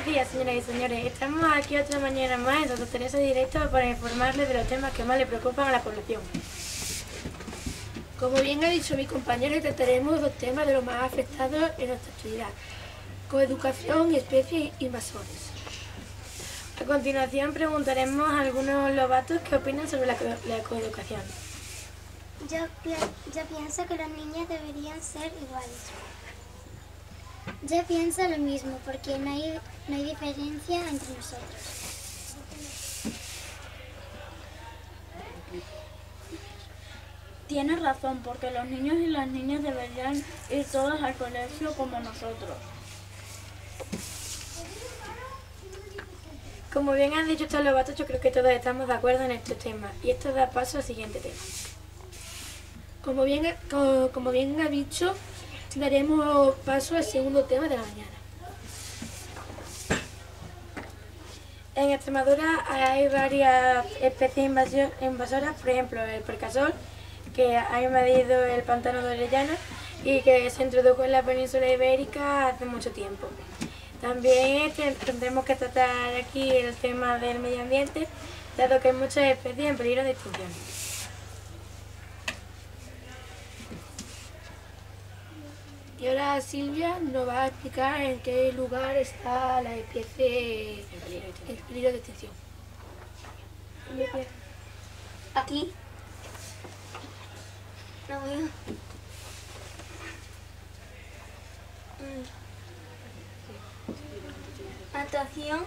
Buenos días, señoras y señores. Estamos aquí otra mañana más en Santa Teresa Directo para informarles de los temas que más le preocupan a la población. Como bien ha dicho mi compañero, trataremos dos temas de los más afectados en nuestra actividad. Coeducación y especies invasores. A continuación preguntaremos a algunos lobatos qué opinan sobre la, la coeducación. Yo, yo pienso que las niñas deberían ser iguales. Yo pienso lo mismo, porque no hay, no hay diferencia entre nosotros. Tienes razón, porque los niños y las niñas deberían ir todos al colegio como nosotros. Como bien han dicho estos lobatos, yo creo que todos estamos de acuerdo en este tema. Y esto da paso al siguiente tema. Como bien, como, como bien ha dicho, daremos paso al segundo tema de la mañana. En Extremadura hay varias especies invasoras, por ejemplo el percasol, que ha invadido el pantano de Orellana y que se introdujo en la península ibérica hace mucho tiempo. También tendremos que tratar aquí el tema del medio ambiente, dado que hay muchas especies en peligro de extinción. Y ahora Silvia nos va a explicar en qué lugar está la especie en peligro de extinción. Aquí. No veo. Mm. Natación